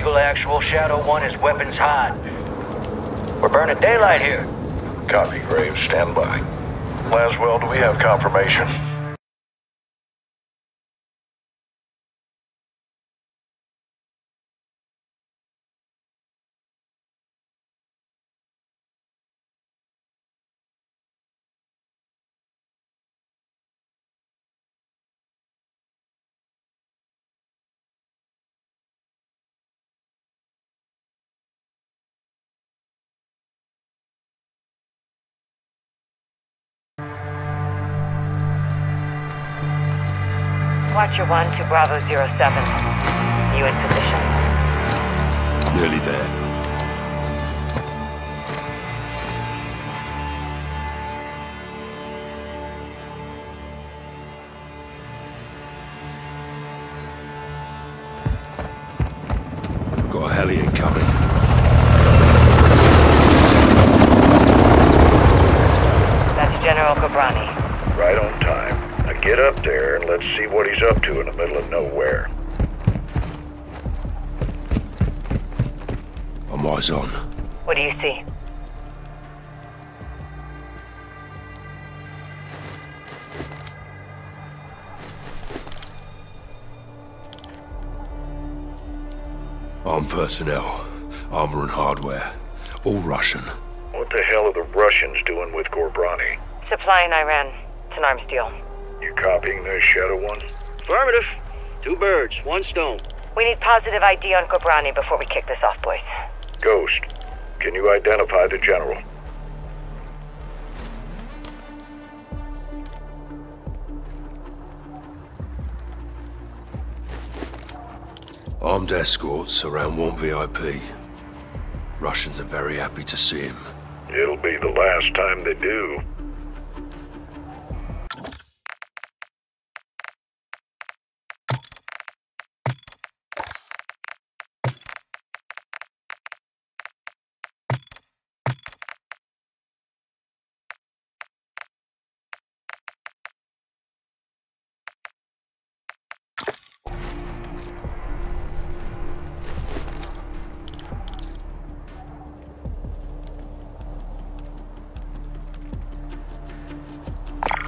Eagle Actual. Shadow 1 is weapons hot. We're burning daylight here. Copy, Graves. Stand by. Laswell, do we have confirmation? Watcher 1 to Bravo 07. You in position? Nearly there. Got a heli incoming. That's General Ghorbrani. Right on time. Now get up there and let's see what he's up to in the middle of nowhere. I'm eyes on. What do you see? Armed personnel, armor and hardware. All Russian. What the hell are the Russians doing with Ghorbrani? Supplying Iran. It's an arms deal. You copying this, Shadow One? Affirmative. Two birds, one stone. We need positive ID on Ghorbrani before we kick this off, boys. Ghost, can you identify the general? Armed escorts around one VIP. Russians are very happy to see him. It'll be the last time they do.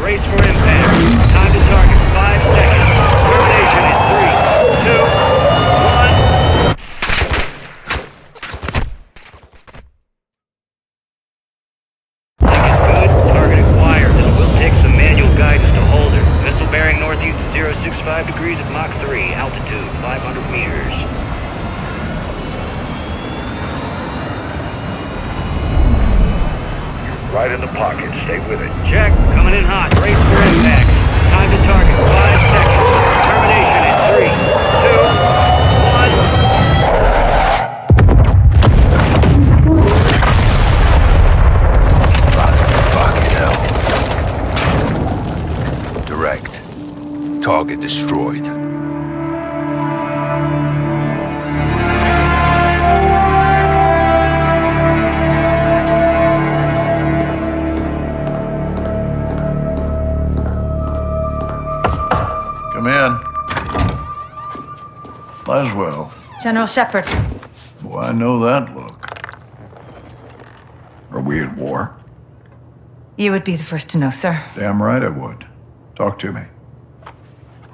Race for impact. Time to target. Five seconds. Termination in three, two, one. Good. Target acquired. This will take some manual guidance to hold her. Missile bearing northeast at 065 degrees at Mach 3. Altitude 500 meters. Right in the pocket. Stay with it. Check. Coming in hot. Race for impact. Time to target. Target destroyed. Come in. Laswell. General Shepard, Boy, I know that look. Are we at war? you would be the first to know, sir. Damn right I would. Talk to me.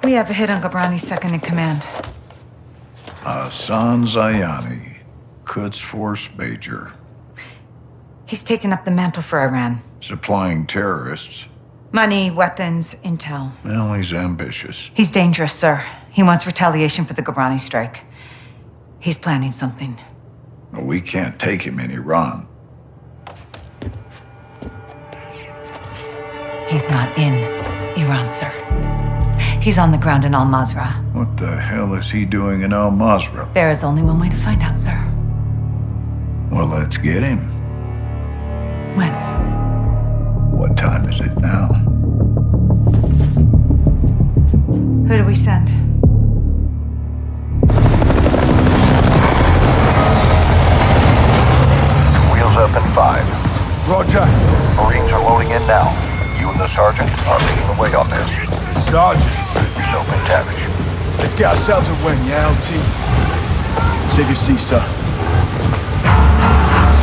We have a hit on Ghorbrani's second in command. Hassan Zyani, Quds Force Major, He's taken up the mantle for Iran. supplying terrorists. Money, weapons, intel. Well, he's ambitious. He's dangerous, sir. He wants retaliation for the Ghorbrani strike. He's planning something. But we can't take him in Iran. He's not in Iran, sir. He's on the ground in Al Mazrah. What the hell is he doing in Al Mazrah? There is only one way to find out, sir. Well, let's get him. When? What time is it now? Who do we send? Wheels up in five. Roger. Marines are loading in now. You and the sergeant are leading the way on this. Sergeant. You're so, MacTavish. Let's get ourselves a wing, yeah, LT? Save your seat, sir.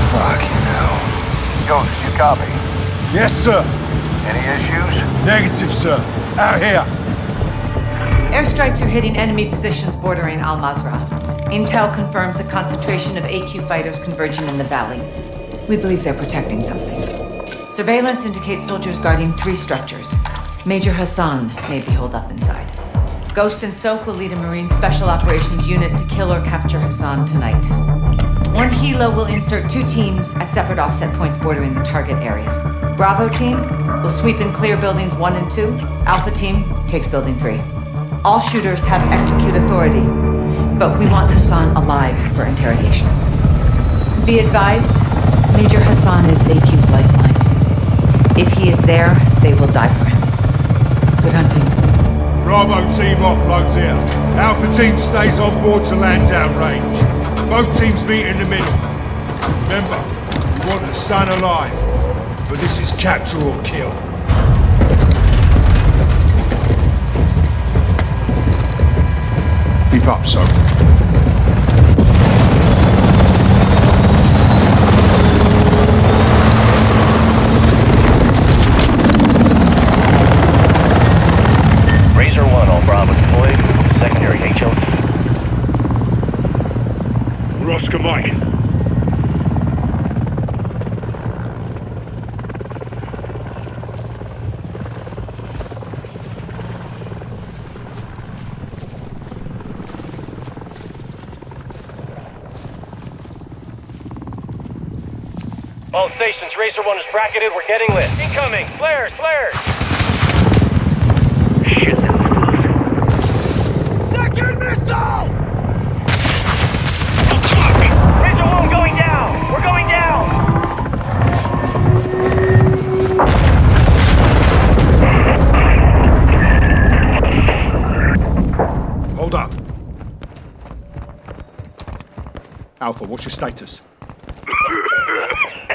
Fucking hell. Ghost, you copy? Yes, sir. Any issues? Negative, sir. Out here. Airstrikes are hitting enemy positions bordering Al Mazrah. Intel confirms a concentration of AQ fighters converging in the valley. We believe they're protecting something. Surveillance indicates soldiers guarding three structures. Major Hassan may be holed up inside. Ghost and Soap will lead a Marine Special Operations unit to kill or capture Hassan tonight. One helo will insert two teams at separate offset points bordering the target area. Bravo team will sweep and clear buildings one and two. Alpha team takes building three. All shooters have execute authority, but we want Hassan alive for interrogation. Be advised, Major Hassan is AQ's lifeline. If he is there, they will die for him. Hunting. Bravo team offloads here. Alpha team stays on board to land downrange. Both teams meet in the middle. Remember, we want Hassan alive. But this is capture or kill. Keep up, sir. All stations, Razor 1 is bracketed. We're getting lit. Incoming! Flares! Flares! Shit, that was close. Second missile! Razor 1 going down! We're going down! Hold up. Alpha, what's your status?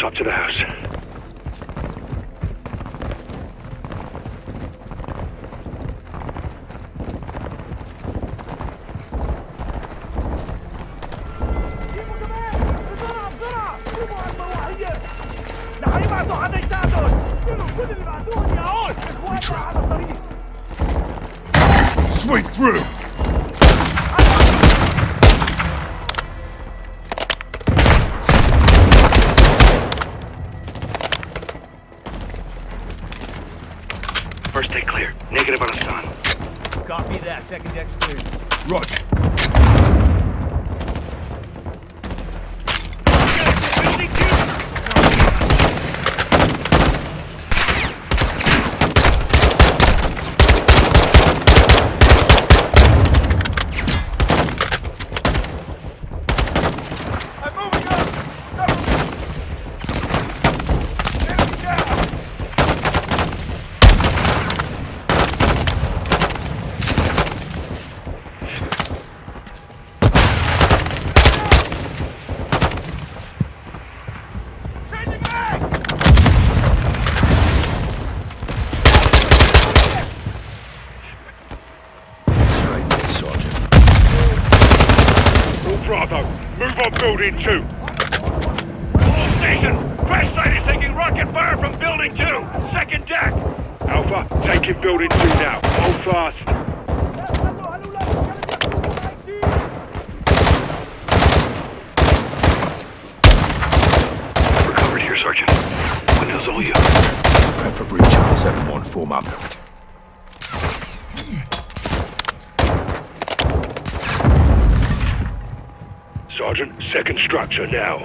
Force up to the house. Sweep through! Building two. All station! Crash site is taking rocket fire from building two! Second deck! Alpha, taking building two now. Hold fast. Recovered here, Sergeant. Windows all you. Prep for breach. 7-1, form up. Sergeant, second structure now.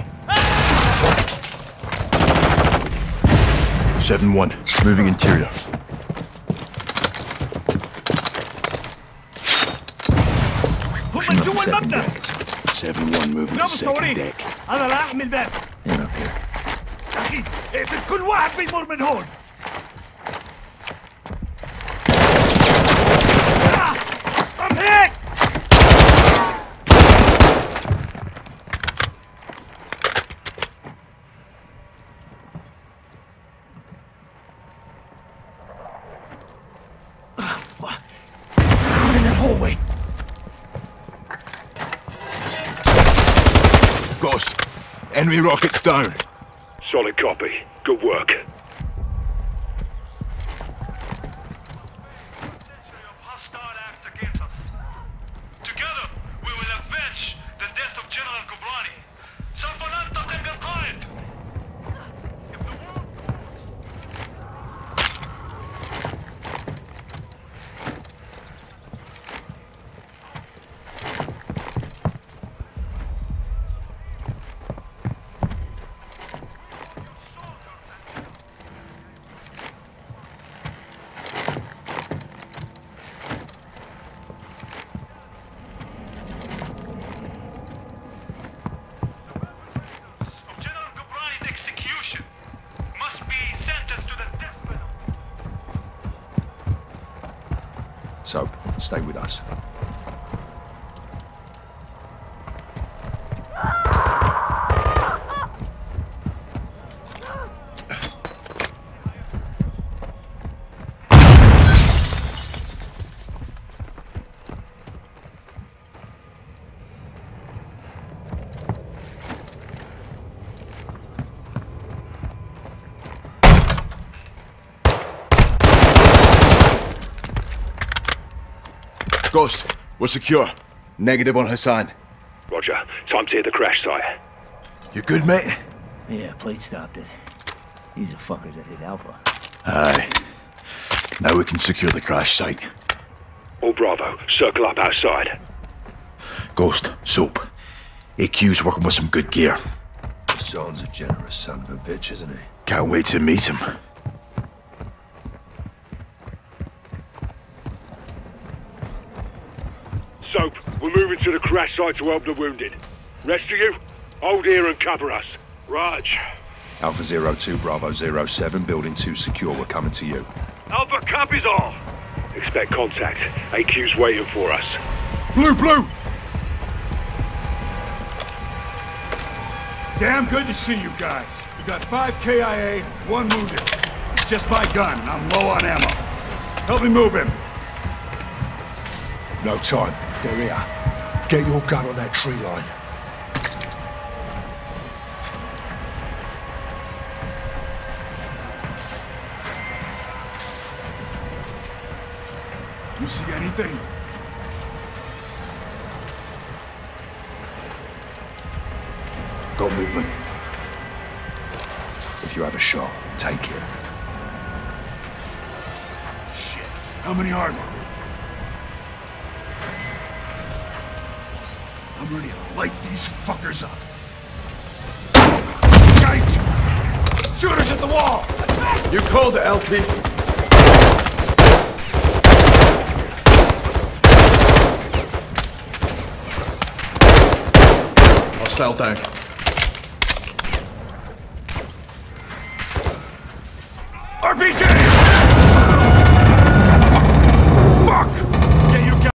7-1, moving interior. Pushing up to second deck. 7-1, moving to second deck. انا لا احمل باب And up here. اكيد اقتل كل واحد بيمر من هون Enemy rockets down. Solid copy. Good work. So, stay with us. Ghost, we're secure. Negative on Hassan. Roger. Time to hit the crash site. You good, mate? Yeah, plate stopped it. These are fuckers that hit Alpha. Aye. Now we can secure the crash site. All Bravo, circle up outside. Ghost, Soap. AQ's working with some good gear. Hassan's a generous son of a bitch, isn't he? Can't wait to meet him. Soap, we're moving to the crash site to help the wounded. Rest of you, hold here and cover us. Raj. Alpha 02, Bravo 07, building 2 secure. We're coming to you. Alpha copies all. Expect contact. AQ's waiting for us. Blue, blue! Damn good to see you guys. We got five KIA, one wounded. It's just my gun, and I'm low on ammo. Help me move him. No time. They're here. Get your gun on that tree line. You see anything? Got movement. If you have a shot, take it. Shit. How many are there? I'm ready to light these fuckers up. Gate! Shooters at the wall! You called it, LP. Hostile down. RPG!